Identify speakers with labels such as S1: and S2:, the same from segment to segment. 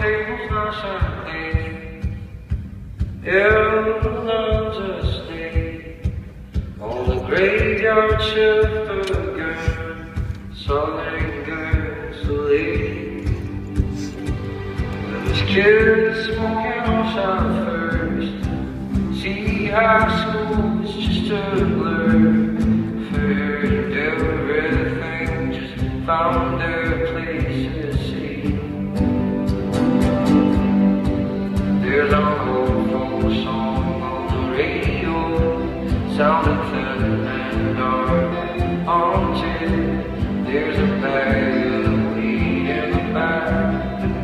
S1: table for Sunday. Everyone's asleep on the graveyard shift again. something Southern gasoline. There's kids smoking on South First. See, high school is just a blur. Fair and everything just found out.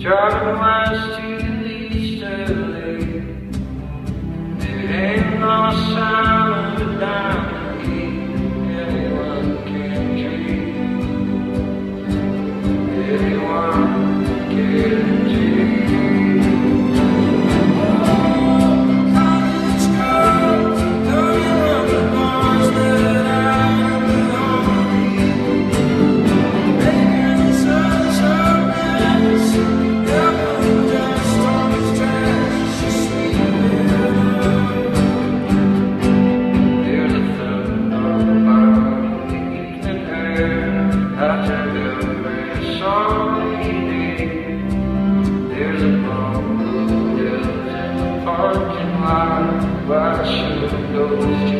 S1: Turn west to you.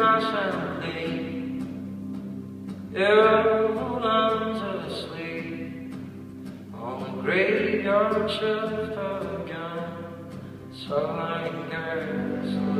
S1: innocently Everyone's asleep On the graveyard shift of a gun Suddenly there's